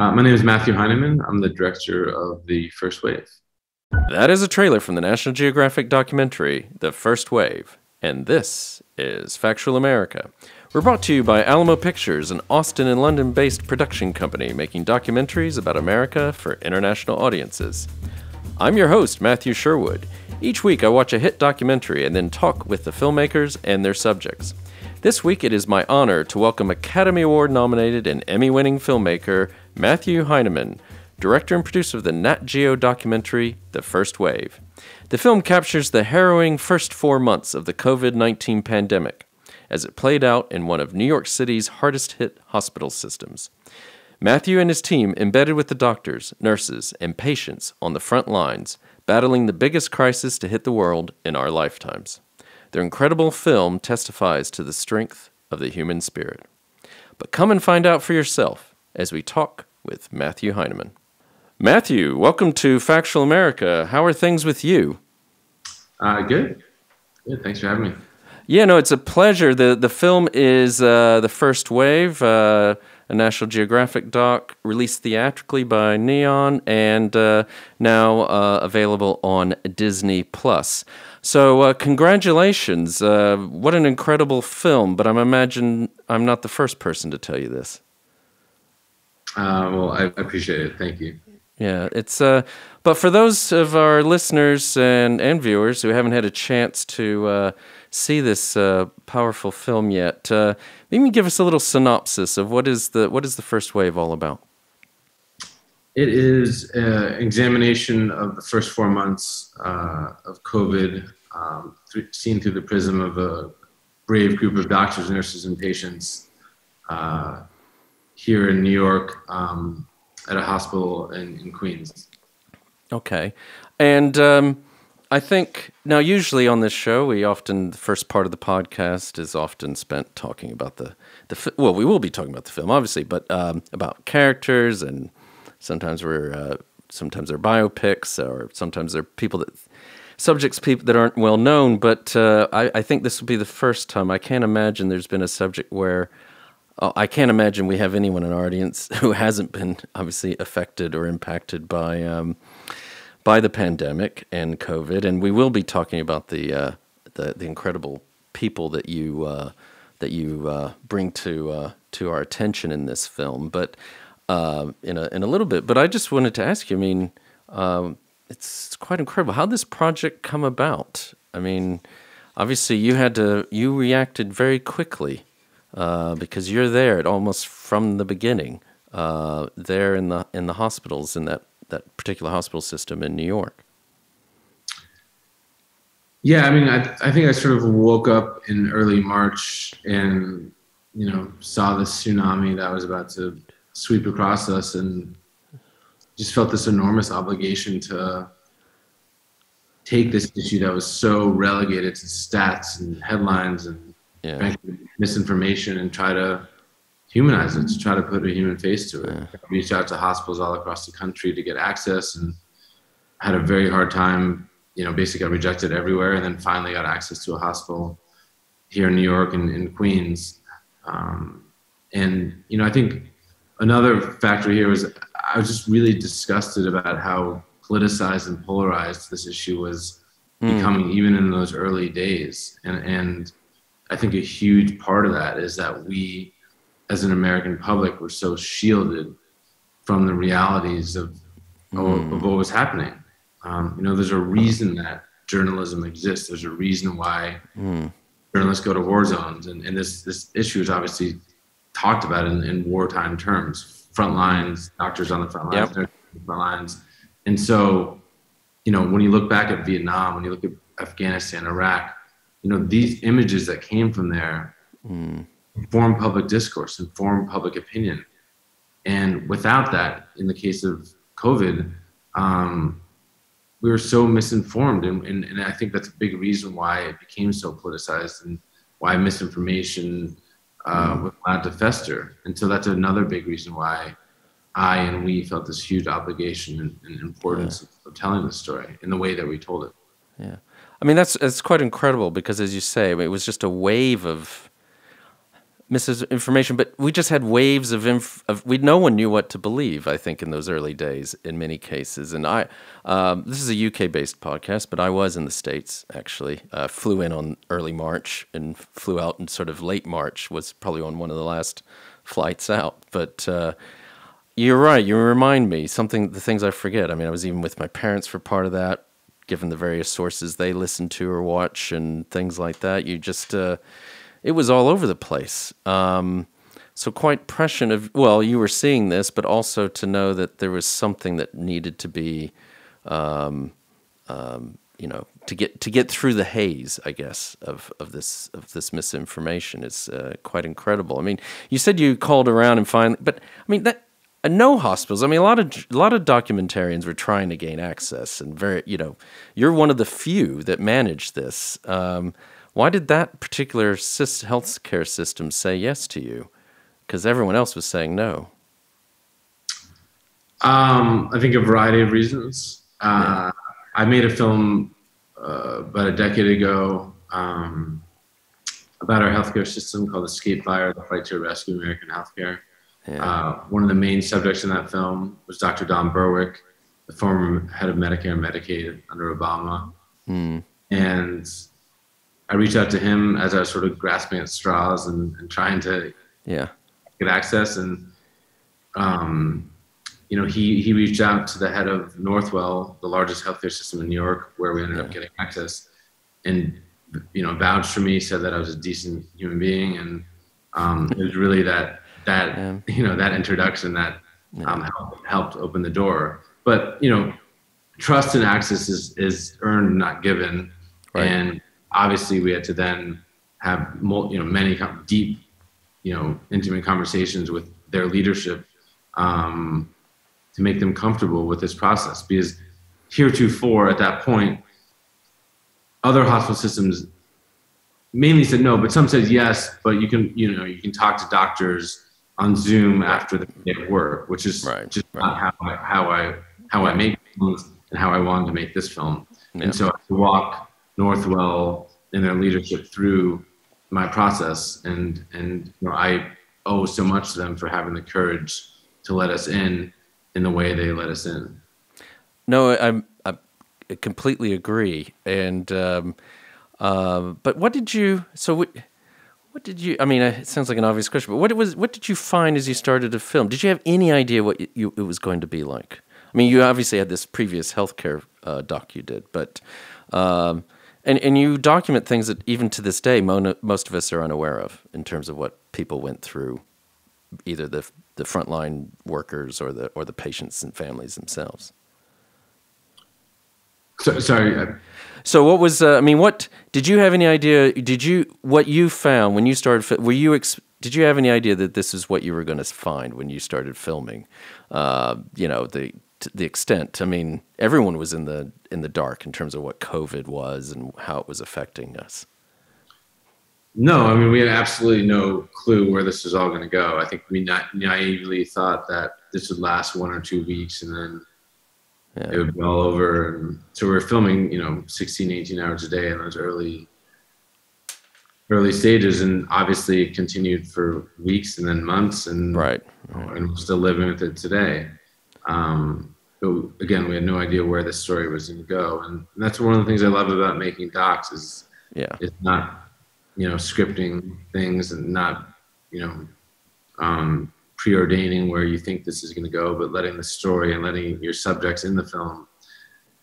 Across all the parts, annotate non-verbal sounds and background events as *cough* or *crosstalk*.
Uh, my name is Matthew Heineman. I'm the director of The First Wave. That is a trailer from the National Geographic documentary, The First Wave. And this is Factual America. We're brought to you by Alamo Pictures, an Austin and London based production company making documentaries about America for international audiences. I'm your host, Matthew Sherwood. Each week I watch a hit documentary and then talk with the filmmakers and their subjects. This week it is my honor to welcome Academy Award nominated and Emmy winning filmmaker Matthew Heineman, director and producer of the Nat Geo documentary The First Wave. The film captures the harrowing first four months of the COVID 19 pandemic as it played out in one of New York City's hardest hit hospital systems. Matthew and his team embedded with the doctors, nurses, and patients on the front lines, battling the biggest crisis to hit the world in our lifetimes. Their incredible film testifies to the strength of the human spirit. But come and find out for yourself as we talk with Matthew Heineman. Matthew, welcome to Factual America. How are things with you? Uh, good. Good. Thanks for having me. Yeah, no, it's a pleasure. the The film is uh, the first wave, uh, a National Geographic doc released theatrically by Neon, and uh, now uh, available on Disney Plus. So, uh, congratulations! Uh, what an incredible film. But I'm imagine I'm not the first person to tell you this. Uh, well, I appreciate it. Thank you. Yeah, it's. Uh, but for those of our listeners and and viewers who haven't had a chance to uh, see this uh, powerful film yet, uh, maybe give us a little synopsis of what is the what is the first wave all about. It is an examination of the first four months uh, of COVID, um, th- seen through the prism of a brave group of doctors, nurses, and patients uh, here in New York um, at a hospital in, in Queens. Okay, and um, I think now usually on this show we often the first part of the podcast is often spent talking about the the well we will be talking about the film obviously, but um, about characters and Sometimes we're uh, sometimes they're biopics, or sometimes they're people that subjects people that aren't well known. But uh, I, I, think this will be the first time. I can't imagine there's been a subject where I can't imagine we have anyone in our audience *laughs* who hasn't been obviously affected or impacted by um, by the pandemic and COVID. And we will be talking about the uh, the, the, incredible people that you uh, that you uh, bring to to our attention in this film, but uh, in a in a little bit. But I just wanted to ask you. I mean, um, it's quite incredible how this project come about. I mean, obviously you had to you reacted very quickly uh, because you're there at almost from the beginning. Uh, there in the in the hospitals in that that particular hospital system in New York. Yeah, I mean, I, I think I sort of woke up in early March and you know saw the tsunami that was about to sweep across us and just felt this enormous obligation to take this issue that was so relegated to stats and headlines and yeah. misinformation and try to humanize it, to try to put a human face to it. Yeah. Reached out to hospitals all across the country to get access and had a very hard time, you know, basically got rejected everywhere and then finally got access to a hospital here in New York and in Queens. Um, and, you know, I think another factor here was I was just really disgusted about how politicized and polarized this issue was mm. becoming even in those early days. And and I think a huge part of that is that we as an American public were so shielded from the realities of mm. of what was happening. Um, you know, there's a reason that journalism exists. There's a reason why mm. journalists go to war zones, and, and this this issue is obviously talked about in, in wartime terms front lines doctors on the front lines yep. the front lines and so you know when you look back at vietnam when you look at afghanistan iraq you know these images that came from there mm. inform public discourse inform public opinion and without that in the case of covid um, we were so misinformed and, and, and i think that's a big reason why it became so politicized and why misinformation uh, was allowed to fester. And so that's another big reason why I and we felt this huge obligation and, and importance yeah. of telling the story in the way that we told it. Yeah. I mean, that's, it's quite incredible because, as you say, it was just a wave of misinformation, but we just had waves of, inf- of we. No one knew what to believe. I think in those early days, in many cases, and I. Um, this is a UK based podcast, but I was in the states actually. Uh, flew in on early March and flew out in sort of late March. Was probably on one of the last flights out, but. Uh, you're right. You remind me something. The things I forget. I mean, I was even with my parents for part of that, given the various sources they listen to or watch and things like that. You just, uh, it was all over the place. Um, so quite prescient of well, you were seeing this, but also to know that there was something that needed to be, um, um, you know, to get to get through the haze, I guess, of of this of this misinformation is uh, quite incredible. I mean, you said you called around and finally, but I mean that no hospitals. I mean, a lot of a lot of documentarians were trying to gain access, and very, you know, you're one of the few that managed this. Um, why did that particular healthcare system say yes to you? Because everyone else was saying no. Um, I think a variety of reasons. Uh, I made a film uh, about a decade ago um, about our healthcare system called Escape Fire: The Fight to Rescue American Healthcare. Yeah. Uh, one of the main subjects in that film was Dr. Don Berwick, the former head of Medicare and Medicaid under Obama. Mm. And I reached out to him as I was sort of grasping at straws and, and trying to yeah get access. And um, you know, he he reached out to the head of Northwell, the largest healthcare system in New York, where we ended yeah. up getting access, and you know, vouched for me, said that I was a decent human being, and um, it was really that that yeah. you know that introduction that um, helped, helped open the door. But you know, trust and access is is earned, not given, right. and obviously we had to then have you know many deep you know intimate conversations with their leadership um, to make them comfortable with this process because heretofore at that point other hospital systems mainly said no but some said yes but you can you know you can talk to doctors on zoom after the day of work which is right, just right. not how I, how I how I make films and how I wanted to make this film yeah. and so I walk Northwell and their leadership through my process, and and you know I owe so much to them for having the courage to let us in in the way they let us in. No, I'm, I completely agree, and um, uh, but what did you so what? Did you? I mean, it sounds like an obvious question, but what was? What did you find as you started to film? Did you have any idea what you, it was going to be like? I mean, you obviously had this previous healthcare uh, doc you did, but um, and and you document things that even to this day most of us are unaware of in terms of what people went through, either the the frontline workers or the or the patients and families themselves. So, sorry. So what was uh, I mean? What did you have any idea? Did you what you found when you started? Were you ex- did you have any idea that this is what you were going to find when you started filming? Uh, you know the the extent. I mean, everyone was in the in the dark in terms of what COVID was and how it was affecting us. No, I mean we had absolutely no clue where this was all going to go. I think we na- naively thought that this would last one or two weeks and then yeah. it would be all over. And so we were filming, you know, 16, 18 hours a day in those early early stages, and obviously it continued for weeks and then months, and right, and we're still living with it today. Um, but again, we had no idea where this story was going to go, and that's one of the things I love about making docs is yeah, it's not you know scripting things and not you know um, preordaining where you think this is going to go, but letting the story and letting your subjects in the film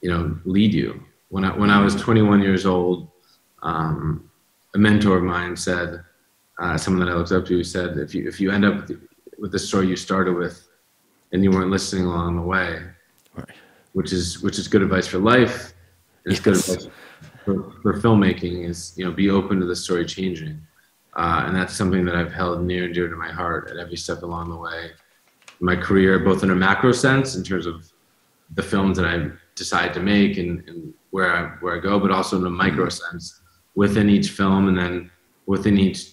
you know lead you. When I when I was 21 years old, um, a mentor of mine said, uh, someone that I looked up to, said, if you if you end up with the, with the story you started with and you weren't listening along the way, right. which is which is good advice for life. And it's yes. good advice for, for filmmaking. Is you know be open to the story changing, uh, and that's something that I've held near and dear to my heart at every step along the way. My career, both in a macro sense, in terms of the films that I decide to make and, and where I where I go, but also in a micro mm-hmm. sense within each film, and then within each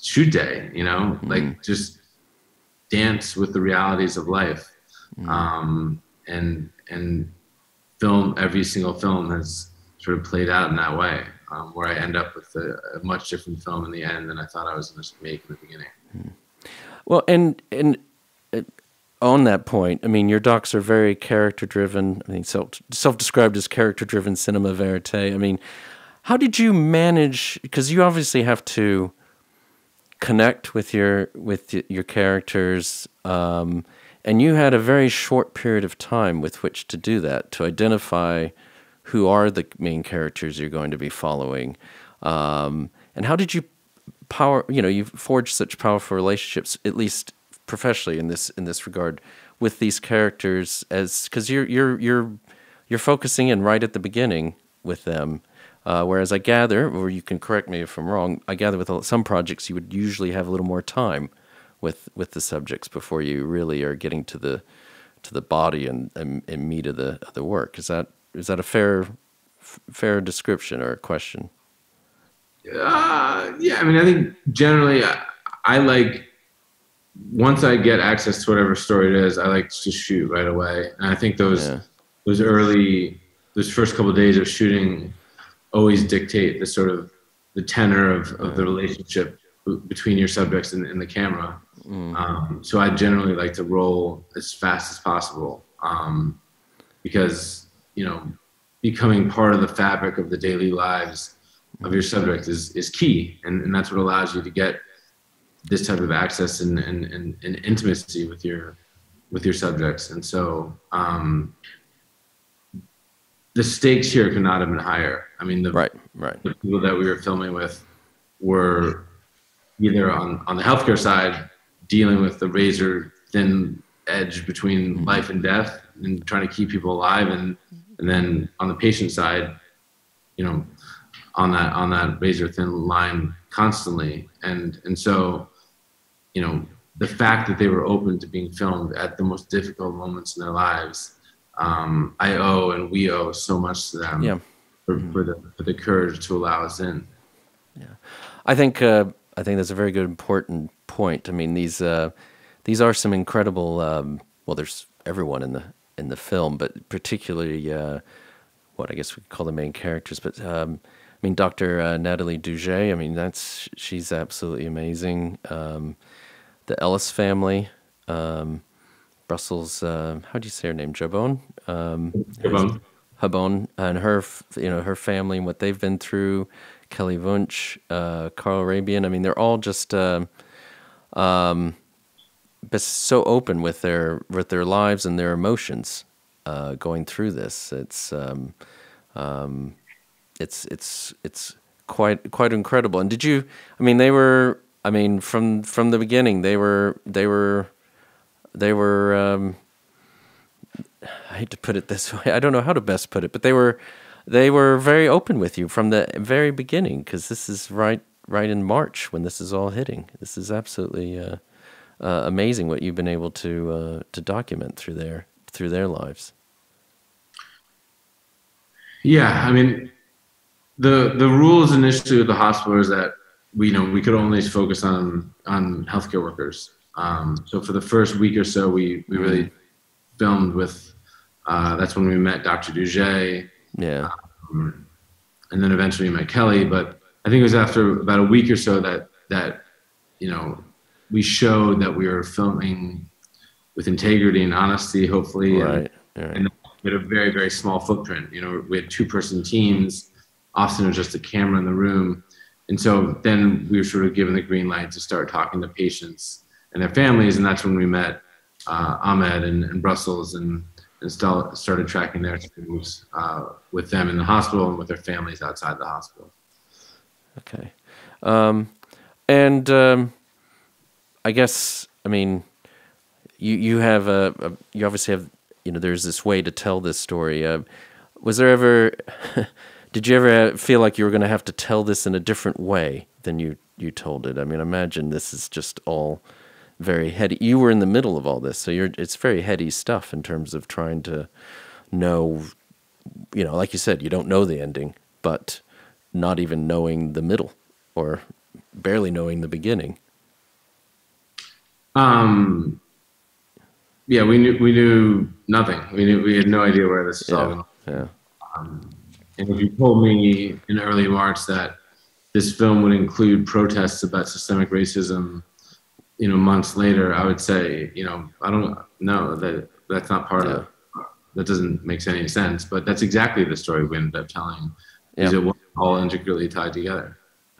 shoot day. You know, mm-hmm. like just dance with the realities of life. Mm. Um, and and film every single film has sort of played out in that way. Um, where I end up with a, a, much different film in the end than I thought I was going to make in the beginning. Well, and and uh, on that point, I mean, your docs are very character driven. I mean, self self described as character driven cinema verite. I mean, how did you manage? Because you obviously have to connect with your with your characters. Um, and you had a very short period of time with which to do that, to identify who are the main characters you're going to be following. Um, and how did you power, you know, you've forged such powerful relationships, at least professionally in this, in this regard, with these characters as, cause you're, you're, you're, you're focusing in right at the beginning with them. Uh, whereas I gather, or you can correct me if I'm wrong, I gather with some projects you would usually have a little more time with with the subjects before you really are getting to the to the body and, and, and meat of the of the work. Is that is that a fair f- fair description or a question? Uh, yeah, I mean, I think generally I, I, like once I get access to whatever story it is, I like to shoot right away. And I think those yeah. those early those first couple of days of shooting always dictate the sort of the tenor of, of the relationship between your subjects and, and the camera. Mm. Um, so I generally like to roll as fast as possible um, because you know becoming part of the fabric of the daily lives of your subject is is key, and, and that's what allows you to get this type of access and, and, and, and intimacy with your with your subjects. And so um, the stakes here could not have been higher. I mean, the, right, right. the people that we were filming with were either on, on the healthcare side dealing with the razor thin edge between mm-hmm. life and death and trying to keep people alive and and then on the patient side you know on that on that razor thin line constantly and and so you know the fact that they were open to being filmed at the most difficult moments in their lives um, i owe and we owe so much to them yeah. for, mm-hmm. for the for the courage to allow us in yeah i think uh, i think that's a very good important point. I mean, these uh, these are some incredible. Um, well, there's everyone in the in the film, but particularly uh, what I guess we call the main characters. But um, I mean, Dr. Uh, Nathalie Dougé. I mean, that's she's absolutely amazing. Um, the Ellis family, um, Brussels. Uh, how do you say her name? Jabon. Um, Jabon. Habon and her, you know, her family and what they've been through. Kelly Wunsch, uh, Carl Arabian. I mean, they're all just uh, um, but so open with their with their lives and their emotions uh, going through this. It's um, um, it's it's it's quite quite incredible. And did you? I mean, they were. I mean, from from the beginning, they were they were they were. Um, I hate to put it this *laughs* way. I don't know how to best put it, but they were they were very open with you from the very beginning because this is right right in March when this is all hitting. This is absolutely uh, uh, amazing what you've been able to uh, to document through their through their lives. Yeah, I mean, the the rules initially of the hospital is that we you know we could only focus on on healthcare workers. Um, so for the first week or so, we we really filmed with. Uh, that's when we met Dr. Dougé. Yeah. Um, and then eventually met Kelly, but I think it was after about a week or so that that you know we showed that we were filming with integrity and honesty, hopefully, right. and, right. and we had a very very small footprint. You know, we had two person teams. Often it was just a camera in the room, and so then we were sort of given the green light to start talking to patients and their families, and that's when we met uh, Ahmed and, and Brussels and and started tracking their moves uh, with them in the hospital and with their families outside the hospital. Okay. Um, and um, I guess I mean you you have a, a, you obviously have you know there's this way to tell this story. Uh, was there ever *laughs* did you ever feel like you were going to have to tell this in a different way than you you told it? I mean, imagine this is just all very heady. You were in the middle of all this, so you're it's very heady stuff in terms of trying to know. You know, like you said, you don't know the ending, but not even knowing the middle or barely knowing the beginning? Um, yeah, we knew we knew nothing. We knew we had no idea where this was yeah, all. Yeah. Um, And if you told me in early March that this film would include protests about systemic racism, you know, months later, I would say, you know, I don't know that that's not part yeah. of that doesn't make any sense. But that's exactly the story we ended up telling. Is it was all intricately tied together.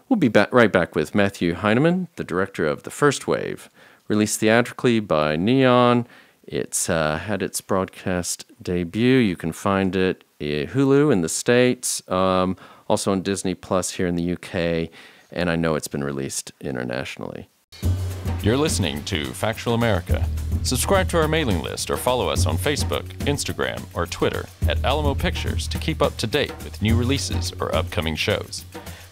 We'll be back, right back with Matthew Heineman, the director of The First Wave, released theatrically by Neon. It's uh, had its broadcast debut. You can find it at Hulu in the States, um, also on Disney Plus here in the UK, and I know it's been released internationally. You're listening to Factual America. Subscribe to our mailing list or follow us on Facebook, Instagram, or Twitter at Alamo Pictures to keep up to date with new releases or upcoming shows.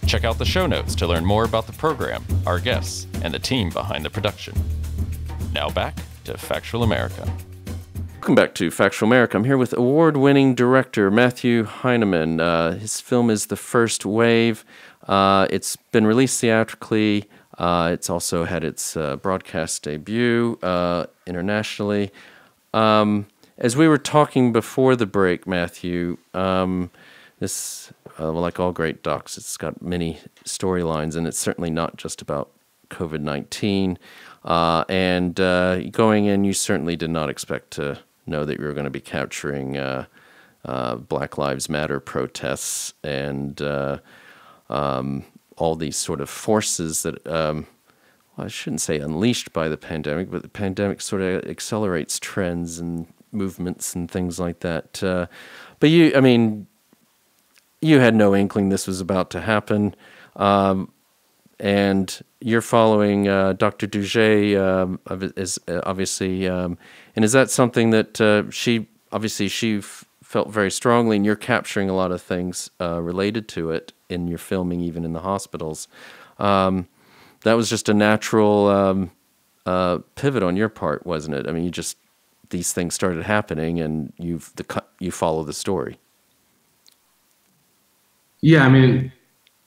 Check out the show notes to learn more about the program, our guests, and the team behind the production. Now back to Factual America. Welcome back to Factual America. I'm here with award winning director Matthew Heineman. Uh, his film is The First Wave. Uh, it's been released theatrically uh, it's also had its uh, broadcast debut uh, internationally. Um, as we were talking before the break, Matthew, um, this, uh, well, like all great docs, it's got many storylines, and it's certainly not just about COVID 19. Uh, and uh, going in, you certainly did not expect to know that you were going to be capturing Black Lives Matter protests and um, all these sort of forces that um, well, I shouldn't say unleashed by the pandemic, but the pandemic sort of accelerates trends and movements and things like that. Uh, but you, I mean, you had no inkling this was about to happen. Um, and you're following uh, Dr. Dougé, um, is uh, obviously, um, and is that something that uh, she obviously she felt very strongly, and you're capturing a lot of things uh, related to it in your filming, even in the hospitals. Um, that was just a natural um, uh, pivot on your part, wasn't it? I mean, you just these things started happening, and you've the you follow the story. Yeah, I mean,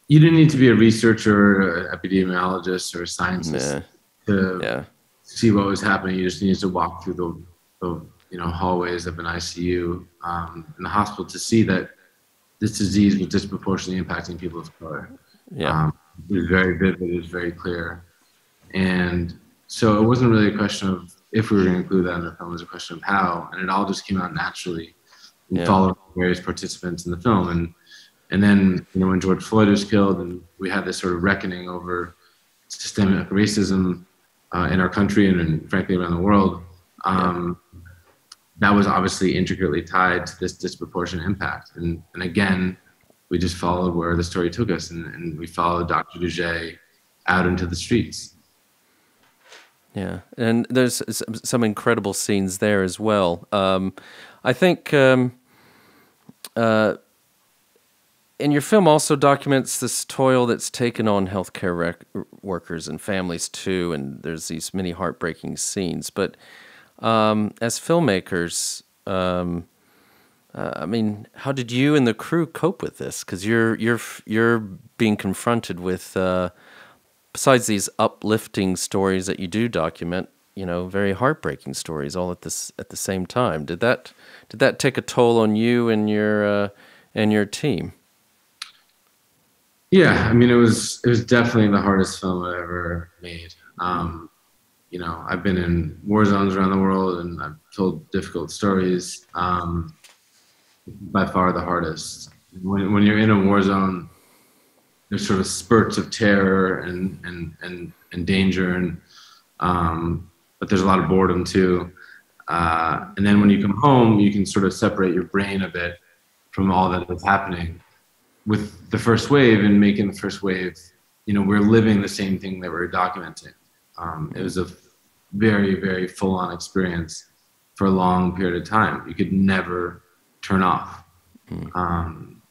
you didn't need to be a researcher, or an epidemiologist, or a scientist nah. to yeah. see what was happening. You just needed to walk through the, the you know hallways of an ICU um, in the hospital to see that this disease was disproportionately impacting people of color. Yeah. Um, it was very vivid, it was very clear. And so it wasn't really a question of if we were going to include that in the film, it was a question of how. And it all just came out naturally. Yeah. followed various participants in the film. And, and then, you know, when George Floyd was killed and we had this sort of reckoning over systemic racism uh, in our country and, and, frankly around the world, um, that was obviously intricately tied to this disproportionate impact. And, and again, we just followed where the story took us, and, and we followed Dr. Dougé out into the streets. Yeah, and there's some incredible scenes there as well. Um, I think um, uh, and your film also documents this toil that's taken on healthcare workers and families too, and there's these many heartbreaking scenes. But um, as filmmakers, um, uh, I mean, how did you and the crew cope with this? Because you're you're you're being confronted with, uh, besides these uplifting stories that you do document, you know, very heartbreaking stories all at this at the same time. Did that did that take a toll on you and your uh, and your team? Yeah, I mean, it was it was definitely the hardest film I've ever made. Um, you know, I've been in war zones around the world and I've told difficult stories. Um, by far the hardest. When, when you're in a war zone, there's sort of spurts of terror and, and, and, and danger, and, um, but there's a lot of boredom too. Uh, and then when you come home, you can sort of separate your brain a bit from all that is happening. With the first wave and making the first wave, you know, we're living the same thing that we're documenting. Um, it was a very, very full on experience for a long period of time. You could never turn off. Mm. Um,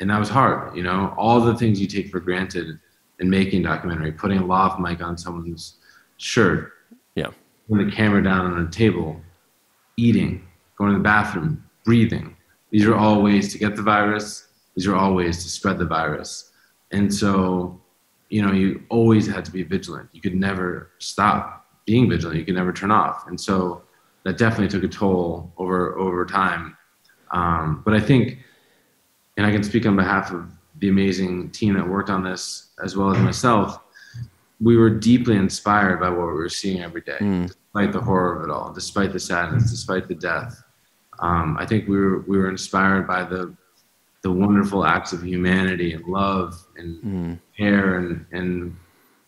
and that was hard, you know, all the things you take for granted in making documentary, putting a lav mic on someone's shirt, yeah, putting the camera down on a table, eating, going to the bathroom, breathing. These are all ways to get the virus. These are all ways to spread the virus. And so you know, you always had to be vigilant. You could never stop being vigilant. You could never turn off. And so that definitely took a toll over over time. Um, but I think and I can speak on behalf of the amazing team that worked on this as well as myself. We were deeply inspired by what we were seeing every day, Mm. despite the horror of it all, despite the sadness, despite the death. Um, I think we were we were inspired by the the wonderful acts of humanity and love and Mm. care and, and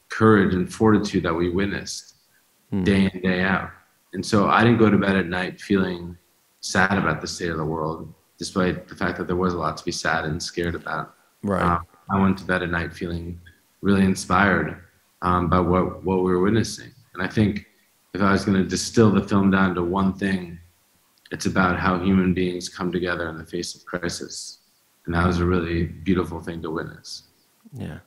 courage and fortitude that we witnessed Mm. day in day out. And so I didn't go to bed at night feeling sad about the state of the world, despite the fact that there was a lot to be sad and scared about. Right. Um, I went to bed at night feeling really inspired um, by what, what we were witnessing. And I think if I was going to distill the film down to one thing, it's about how human beings come together in the face of crisis. And that was a really beautiful thing to witness. Yeah,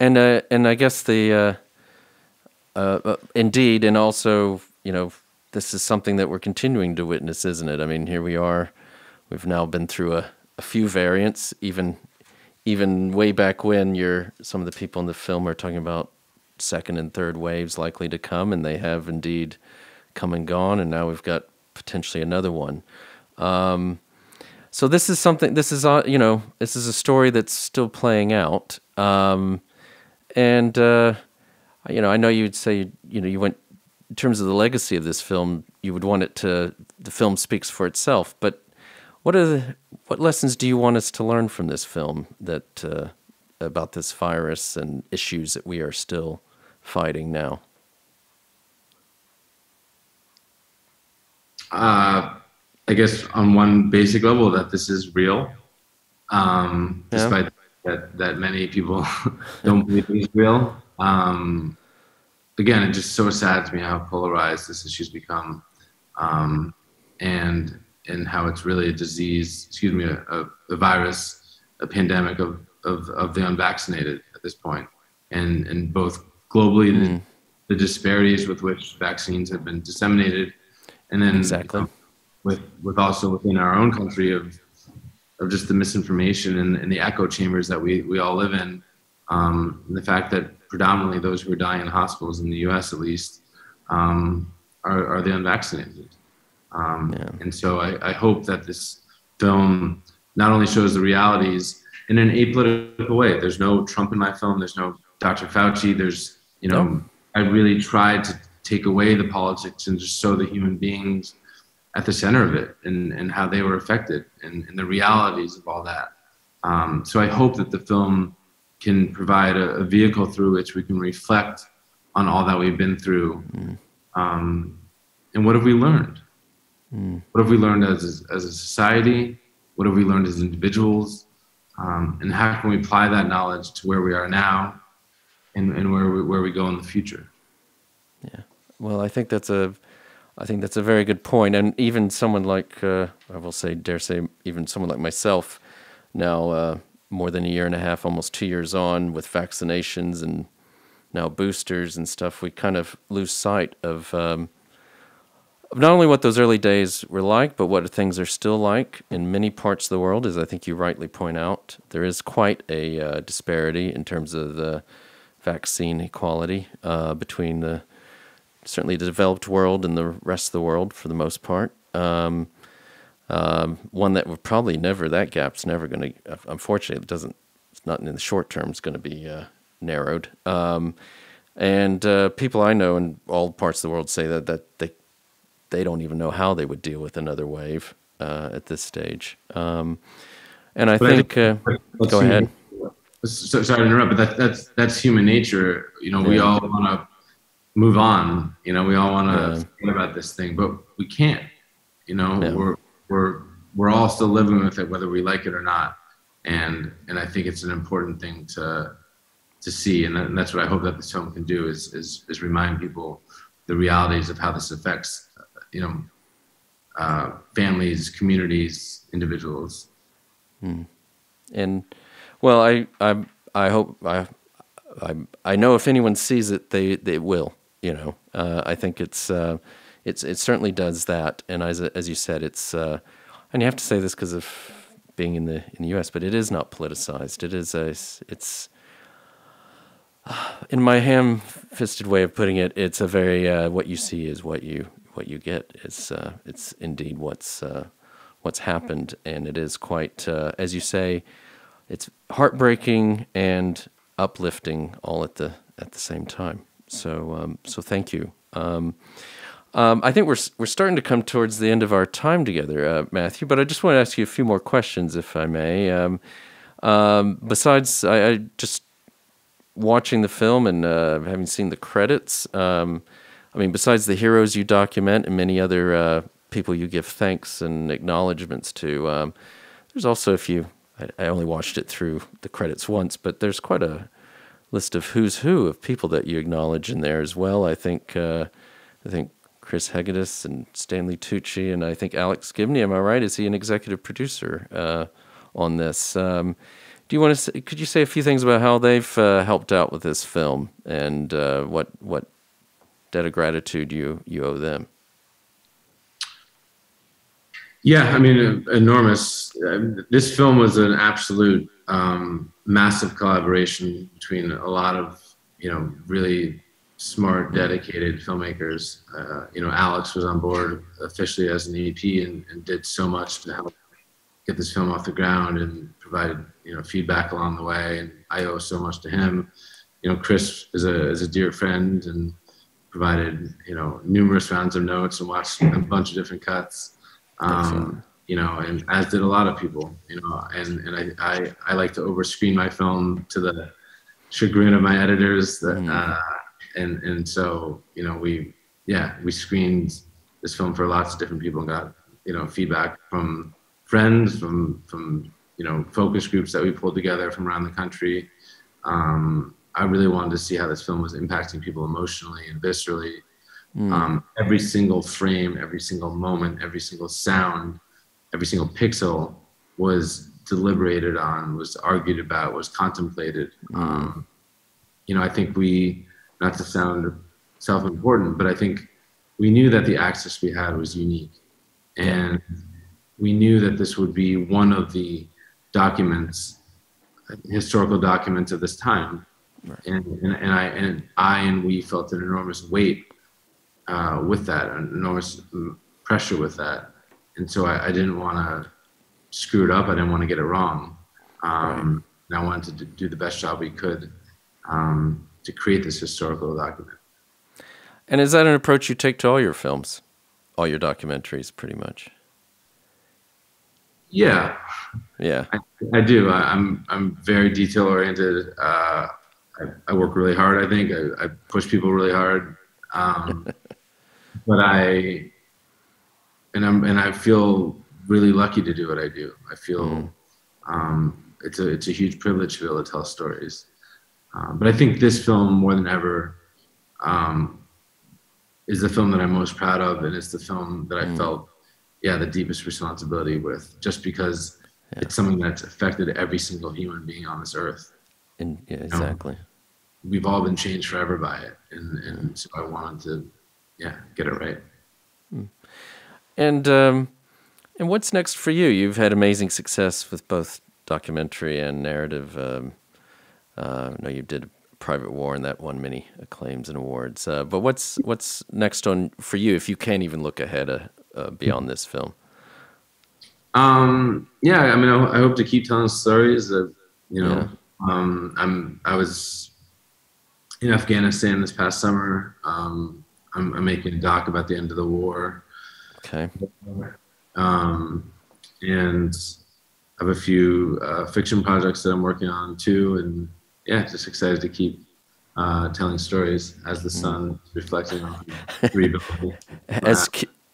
and uh, and I guess the uh, uh, uh, indeed, and also you know this is something that we're continuing to witness, isn't it? I mean, here we are. We've now been through a, a few variants, even even way back when. You're some of the people in the film are talking about second and third waves likely to come, and they have indeed come and gone, and now we've got potentially another one. Um, so this is something. This is uh, you know this is a story that's still playing out, um, and uh, you know I know you'd say you know you went in terms of the legacy of this film. You would want it to the film speaks for itself, but what are the what lessons do you want us to learn from this film that uh, about this virus and issues that we are still fighting now? Uh, I guess on one basic level that this is real, um, Yeah. despite that that many people *laughs* don't believe it's real. Um, again, it's just so sad to me how polarized this issue's become, um, and and how it's really a disease. Excuse me, a, a, a virus, a pandemic of, of of the unvaccinated at this point, and and both globally the, the disparities with which vaccines have been disseminated, and then Exactly. With with also within our own country of of just the misinformation and, and the echo chambers that we we all live in, um, and the fact that predominantly those who are dying in hospitals in the U.S. at least um, are, are the unvaccinated. Um, Yeah. And so I, I hope that this film not only shows the realities in an apolitical way. There's no Trump in my film. There's no Dr. Fauci. There's you know No. I really tried to take away the politics and just show the human beings at the center of it and, and how they were affected and, and the realities of all that. Um, so I hope that the film can provide a, a vehicle through which we can reflect on all that we've been through. Um, and what have we learned? What have we learned as a, as a society? What have we learned as individuals? Um, and how can we apply that knowledge to where we are now and, and where, we, where we go in the future? Yeah. Well, I think that's a, I think that's a very good point. And even someone like, uh, I will say, dare say, even someone like myself, now uh, more than a year and a half, almost two years on with vaccinations and now boosters and stuff, we kind of lose sight of, um, not only what those early days were like, but what things are still like in many parts of the world. As I think you rightly point out, there is quite a uh, disparity in terms of the vaccine equality uh, between the certainly the developed world and the rest of the world for the most part. Um, um, one that would probably never that gap's never going to. Unfortunately, it doesn't. It's not in the short term. It's going to be uh, narrowed. Um, and uh, people I know in all parts of the world say that that they they don't even know how they would deal with another wave uh, at this stage. Um, and I But I think. Uh, go ahead. So, sorry to interrupt, but that, that's that's human nature. You know, we all want to move on. You know, we all want to Yeah. forget about this thing, but we can't. You know, Yeah. we're we're we're all still living with it, whether we like it or not. And and I think it's an important thing to to see, and, that, and that's what I hope that this film can do is is is remind people the realities of how this affects, you know, uh, families, communities, individuals. and well, I I I hope I I I know if anyone sees it, they they will. You know, uh, I think it's uh, it's it certainly does that. And as as you said, it's uh, and you have to say this because of being in the in the U.S., but it is not politicized. It is a it's *sighs* in my ham-fisted way of putting it, it's a very uh, what you see is what you what you get. It's uh, it's indeed what's uh, what's happened, and it is quite, as you say, it's heartbreaking and uplifting all at the at the same time. So um, so thank you. Um, um, I think we're we're starting to come towards the end of our time together, uh, Matthew. But I just want to ask you a few more questions, if I may. Um, um, besides, I, I, just watching the film and uh, having seen the credits. Um, I mean, besides the heroes you document and many other uh, people you give thanks and acknowledgments to, there's also a few. I, I only watched it through the credits once, but there's quite a list of who's who of people that you acknowledge in there as well. I think uh, I think Chris Hegedus and Stanley Tucci and I think Alex Gibney. Am I right? Is he an executive producer uh, on this? Um, do you want to? Say, could you say a few things about how they've uh, helped out with this film and uh, what what debt of gratitude you you owe them? Yeah, I mean, enormous. This film was an absolute um, massive collaboration between a lot of you know really smart, dedicated filmmakers. Uh, you know, Alex was on board officially as an EP and, and, did so much to help get this film off the ground and provided you know feedback along the way. And I owe so much to him. You know, Chris is a is a dear friend and provided you know numerous rounds of notes and watched a bunch of different cuts. Um, you know, and as did a lot of people, you know, and, and I, I, I like to overscreen my film to the chagrin of my editors that, mm. uh, and, and so, you know, we, yeah, we screened this film for lots of different people and got, you know, feedback from friends, from, from, you know, focus groups that we pulled together from around the country. Um, I really wanted to see how this film was impacting people emotionally and viscerally. Mm. Um, every single frame, every single moment, every single sound every single pixel was deliberated on, was argued about, was contemplated. Um, you know, I think we, not to sound self-important, but I think we knew that the access we had was unique, and we knew that this would be one of the documents, historical documents of this time. Right. And, and, and I and I and we felt an enormous weight uh, with that, enormous pressure with that and so I, I didn't want to screw it up. I didn't want to get it wrong. Um, right. And I wanted to do the best job we could um, to create this historical document. And is that an approach you take to all your films, all your documentaries, pretty much? Yeah. Yeah. I, I do. I, am I'm, I'm very detail oriented. Uh, I, I, work really hard. I think I, I push people really hard. Um, *laughs* but I and I'm and I feel really lucky to do what I do. I feel mm. um, it's a it's a huge privilege to be able to tell stories. Um, but I think this film more than ever um, is the film that I'm most proud of, and it's the film that I mm. felt yeah the deepest responsibility with, just because yeah. it's something that's affected every single human being on this earth. And yeah, exactly. You know, we've all been changed forever by it, and and so I wanted to yeah get it right. Mm. And um, and what's next for you? You've had amazing success with both documentary and narrative. Um, uh, I know you did Private War, and that won many acclaims and awards. Uh, but what's what's next on for you? If you can't even look ahead uh, uh beyond this film. Um, yeah, I mean, I, I, hope to keep telling stories. Of, you know, yeah. um, I'm I was in Afghanistan this past summer. Um, I'm, I'm, making a doc about the end of the war. Okay. Um, and I have a few uh, fiction projects that I'm working on too, and yeah, just excited to keep uh, telling stories as the sun mm. reflecting on *laughs* rebuilding. as,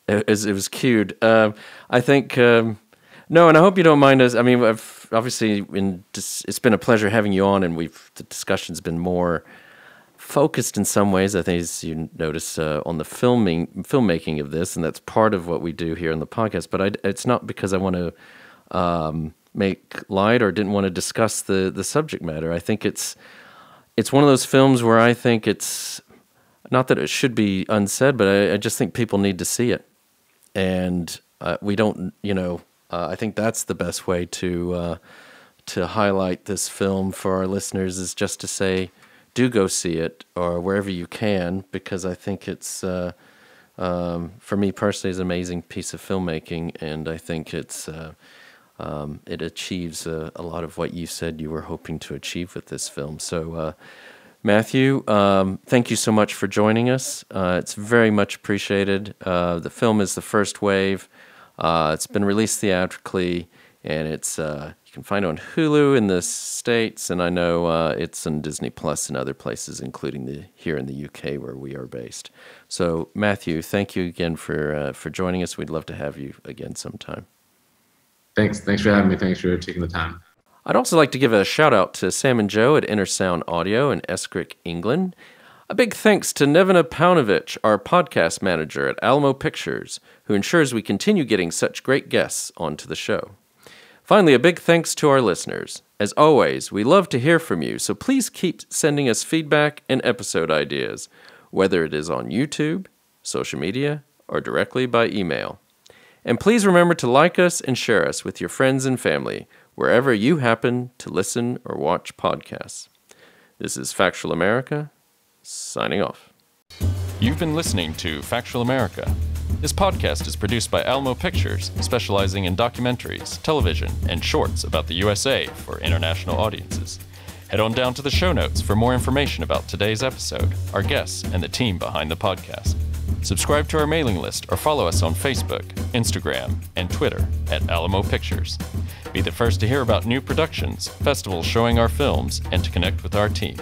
as it was cued, um, I think. Um, no, and I hope you don't mind us. I mean, I've, obviously, in, it's been a pleasure having you on, and we've the discussion's been more focused in some ways. I think as you notice uh, on the filming filmmaking of this, and that's part of what we do here on the podcast. But I, it's not because I want to um, make light or didn't want to discuss the the subject matter. I think it's it's one of those films where I think it's not that it should be unsaid, but I, I just think people need to see it, and uh, we don't. You know, uh, I think that's the best way to uh, to highlight this film for our listeners is just to say do go see it or wherever you can because I think it's uh, um, for me personally, is an amazing piece of filmmaking, and I think it's uh, um, it achieves a, a, lot of what you said you were hoping to achieve with this film. So, uh, Matthew, um, thank you so much for joining us. Uh, it's very much appreciated. Uh, the film is the first wave. Uh, it's been released theatrically, and it's you can find it on Hulu in the states, and I know uh, it's on Disney Plus and other places, including the here in the UK where we are based. So, Matthew, thank you again for uh, for joining us. We'd love to have you again sometime. Thanks. Thanks for having me. Thanks for taking the time. I'd also like to give a shout out to Sam and Joe at Inner Sound Audio in Escrick, England. A big thanks to Nevena Paunovic, our podcast manager at Alamo Pictures, who ensures we continue getting such great guests onto the show. Finally, a big thanks to our listeners. As always, we love to hear from you, so please keep sending us feedback and episode ideas, whether it is on YouTube, social media, or directly by email. And please remember to like us and share us with your friends and family wherever you happen to listen or watch podcasts. This is Factual America, signing off. You've been listening to Factual America. This podcast is produced by Alamo Pictures, specializing in documentaries, television, and shorts about the USA for international audiences. Head on down to the show notes for more information about today's episode, our guests, and the team behind the podcast. Subscribe to our mailing list or follow us on Facebook, Instagram, and Twitter at Alamo Pictures. Be the first to hear about new productions, festivals showing our films, and to connect with our team.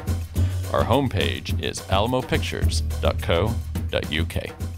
Our homepage is alamopictures.co.uk.